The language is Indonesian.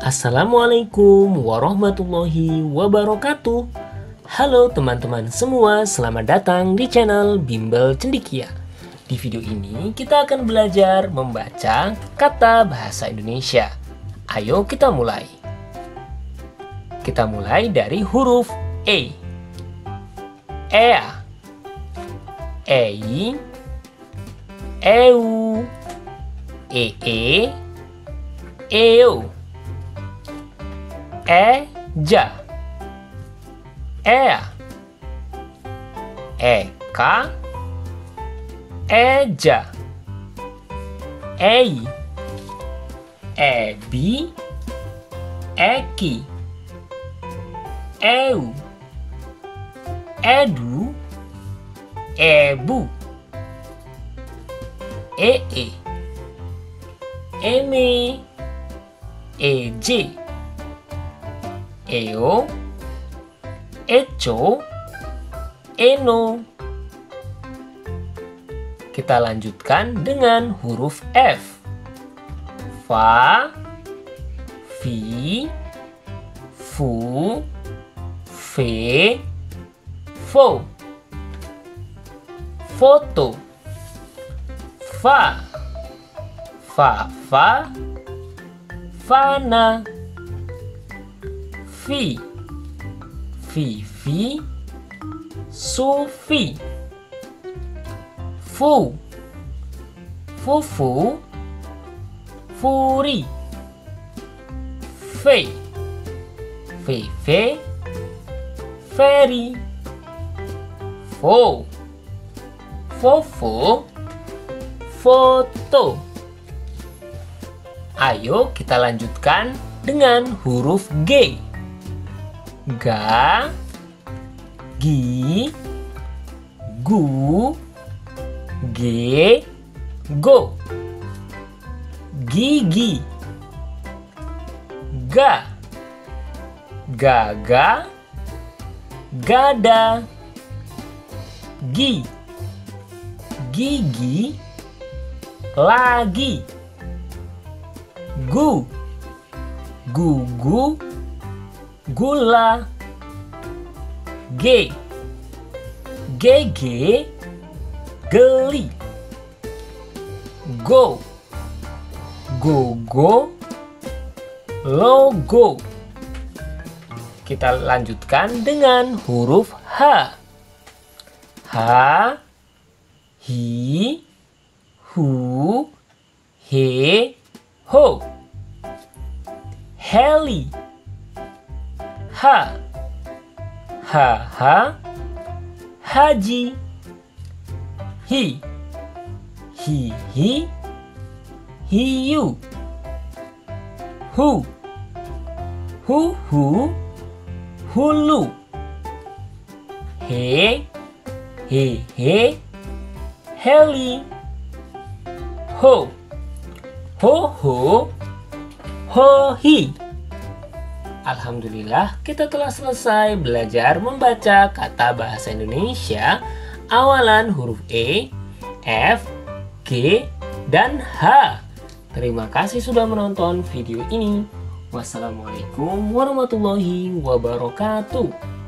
Assalamualaikum warahmatullahi wabarakatuh. Halo teman-teman semua, selamat datang di channel Bimbel Cendikia. Di video ini kita akan belajar membaca kata bahasa Indonesia. Ayo kita mulai. Kita mulai dari huruf E. Ea Ei Eu ee, eu, eja, ea, eka, eja, ei, ebi, eki, eu, edu, ebu, ee. -e eme, eje, eo, echo, eno. Kita lanjutkan dengan huruf F. Fa, fi, fu, fe, fo. Foto. Fa. Fa fa. Fana fi fi sufi fu. Fufu furi. Fe. Fe fe. Feri. Fo. Fofo foto. Ayo kita lanjutkan dengan huruf G. Ga, gi, gu, ge, go. Gigi, ga, gaga, gada, gi, gigi, lagi. Gu. Gugu gula g. Gege geli. Go. Gogo logo. Kita lanjutkan dengan huruf H. H hi hu he ho heli ha. Ha ha. Haji. Hi hi hi hiu hu hu hu hulu he he he. Heli. Ho. Ho ho. Ho hi Alhamdulillah kita telah selesai belajar membaca kata bahasa Indonesia awalan huruf E, F, G, dan H. Terima kasih sudah menonton video ini. Wassalamualaikum warahmatullahi wabarakatuh.